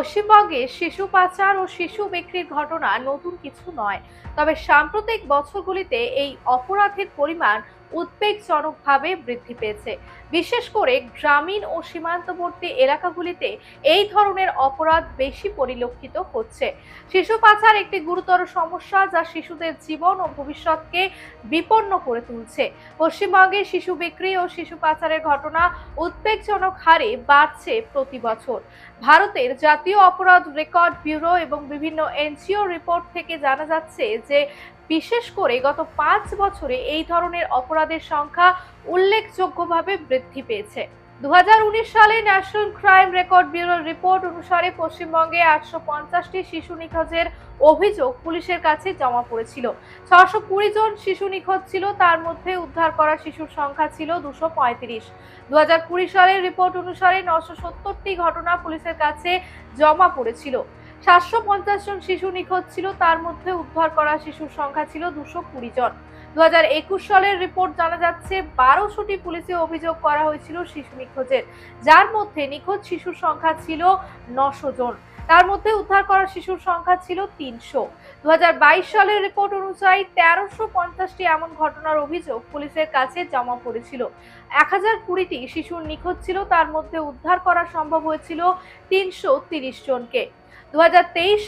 পশ্চিমবঙ্গে শিশু পাচার ও শিশু বিক্রির ঘটনা নতুন কিছু নয়। তবে সাম্প্রতিক বছরগুলিতে এই অপরাধের পরিমাণ উদ্বেগজনকভাবে বৃদ্ধি পেয়েছে। বিশেষ করে গ্রামীণ ও সীমান্তবর্তী এলাকাগুলিতে এই ধরনের অপরাধ বেশি পরিলক্ষিত হচ্ছে। শিশু পাচার একটি গুরুতর সমস্যা যা শিশুদের জীবন ও ভবিষ্যৎকে বিপন্ন করে তুলছে। পশ্চিমবঙ্গে শিশু বিক্রি ও শিশু পাচারের ঘটনা উদ্বেগজনক হারে বাড়ছে প্রতি বছর। ভারতের জাতীয় অপরাধ রেকর্ড ব্যুরো এবং বিভিন্ন এনজিও রিপোর্ট থেকে জানা যাচ্ছে যে বিশেষ করে গত পাঁচ বছরে এই ধরনের অপরাধের সংখ্যা উল্লেখযোগ্যভাবে বৃদ্ধি পেয়েছে। দু হাজার উনিশ সালে ন্যাশনাল ক্রাইম রেকর্ড ব্যুরোর রিপোর্ট অনুসারে পশ্চিমবঙ্গে আটশো পঞ্চাশটি শিশু নিখোঁজের অভিযোগ পুলিশের কাছে জমা পড়েছিল। ছশো কুড়ি জন শিশু নিখোঁজ ছিল, তার মধ্যে উদ্ধার করা শিশুর সংখ্যা ছিল দুশো পঁয়ত্রিশ। দু হাজার সালের রিপোর্ট অনুসারে নশো সত্তরটি ঘটনা পুলিশের কাছে জমা পড়েছিল। সাতশো পঞ্চাশ জন শিশু নিখোঁজ ছিল, তার মধ্যে উদ্ধার করা শিশুর সংখ্যা ছিল দুশো কুড়ি জন। দু হাজার একুশ সালের রিপোর্ট জানা যাচ্ছে বারোশোটি পুলিশে অভিযোগ করা হয়েছিল শিশু নিখোঁজের। যার মধ্যে নিখোঁজ শিশুর সংখ্যা ছিল নশো জন। তার মধ্যে উদ্ধার করা শিশুর সংখ্যা ছিল তিনশো। দু সালের রিপোর্ট অনুযায়ী তেরোশো পঞ্চাশটি এমন ঘটনার অভিযোগ পুলিশের কাছে জমা পড়েছিল। এক হাজার কুড়িটি শিশুর নিখোঁজ ছিল, তার মধ্যে উদ্ধার করা সম্ভব হয়েছিল তিনশো তিরিশ জনকে। দু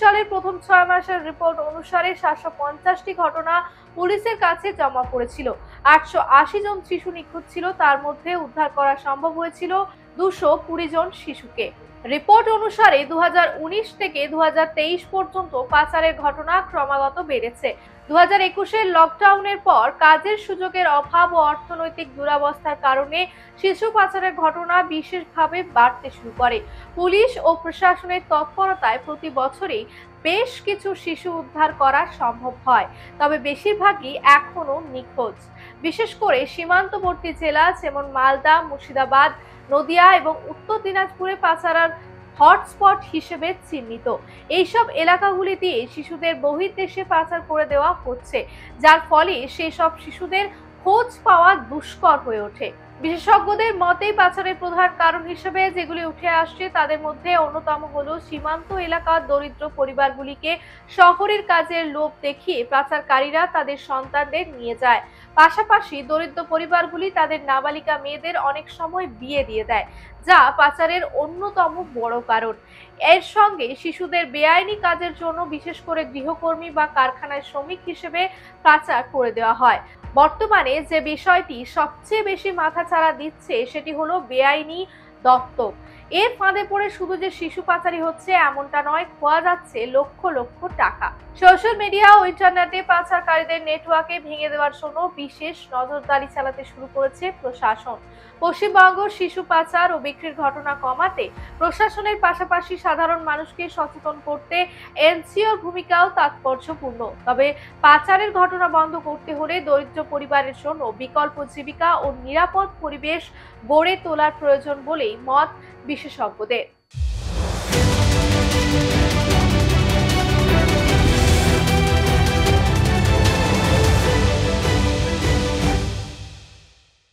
সালের প্রথম ছয় মাসের রিপোর্ট অনুসারে সাতশো পঞ্চাশটি ঘটনা পুলিশের কাছে জমা পড়েছিল। আটশো আশি জন শিশু নিখোঁজ ছিল, তার মধ্যে উদ্ধার করা সম্ভব হয়েছিল দুশো কুড়ি জন শিশুকে। রিপোর্ট অনুসারে দু হাজার উনিশ থেকে দু হাজার তেইশ পর্যন্ত পাচারের ঘটনা ক্রমাগত বেড়েছে। দু একুশের লকডাউনের পর কাজের সুযোগের অভাব ও অর্থনৈতিক দুরাবস্থার কারণে শিশু পাচারের ঘটনা বিশেষভাবে বাড়তে শুরু করে। পুলিশ ও প্রশাসনের তৎপরতায় প্রতি বছরই বেশ কিছু শিশু উদ্ধার করা সম্ভব হয়, তবে বেশিরভাগই এখনও নিখোঁজ। বিশেষ করে সীমান্তবর্তী জেলা যেমন মালদা, মুর্শিদাবাদ, নদিয়া এবং উত্তর দিনাজপুরে পাচারার হটস্পট হিসেবে চিহ্নিত। এইসব এলাকাগুলি দিয়ে শিশুদের বহির্দেশে পাচার করে দেওয়া হচ্ছে, যার ফলে সেসব শিশুদের খোঁজ পাওয়া দুষ্কর হয়ে ওঠে। বিশেষজ্ঞদের মতে পাচারের প্রধান কারণ হিসেবে যেগুলি উঠে আসছে, তাদের মধ্যে অন্যতম হল সীমান্ত এলাকার দরিদ্র পরিবারগুলিকে শহরের কাজের লোভ দেখিয়ে পাচারকারীরা তাদের সন্তানদের নিয়ে যায়। পাশাপাশি দরিদ্র পরিবারগুলি তাদের নাবালিকা মেয়েদের অনেক সময় বিয়ে দিয়ে দেয়, যা পাচারের অন্যতম বড় কারণ। এর সঙ্গে শিশুদের বেআইনি কাজের জন্য বিশেষ করে গৃহকর্মী বা কারখানায় শ্রমিক হিসেবে পাচার করে দেওয়া হয়। বর্তমানে যে বিষয়টি সবচেয়ে বেশি মাথাচাড়া দিচ্ছে সেটি হলো বেআইনি দত্তক। এর ফাঁদে পড়ে শুধু যে শিশু পাচারি হচ্ছে, এমনটা নয়, খোয়া যাচ্ছে লক্ষ লক্ষ টাকা। সোশ্যাল মিডিয়া ও ইন্টারনেটে পাচারকারীদের নেটওয়ার্কে ভেঙে দেওয়ার জন্য বিশেষ নজরদারি চালাতে শুরু করেছে প্রশাসন। পশ্চিমবঙ্গ শিশু পাচার ও বিক্রির ঘটনা কমাতে প্রশাসনের পাশাপাশি সাধারণ মানুষকে সচেতন করতে এনসিওর ভূমিকাও তাৎপর্যপূর্ণ। তবে পাচারের ঘটনা বন্ধ করতে হলে দরিদ্র পরিবারের জন্য বিকল্প জীবিকা ও নিরাপদ পরিবেশ গড়ে তোলার প্রয়োজন বলেই মত বিশেষজ্ঞদের।